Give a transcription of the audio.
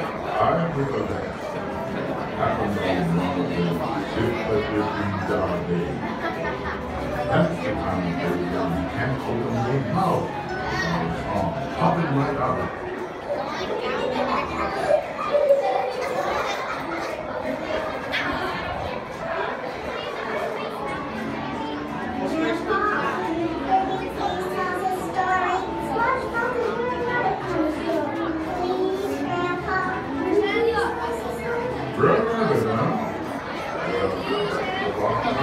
Africa that happens on Monday, if but if we die, that's the time of day when you can't open your mouth. Uh, popping right out.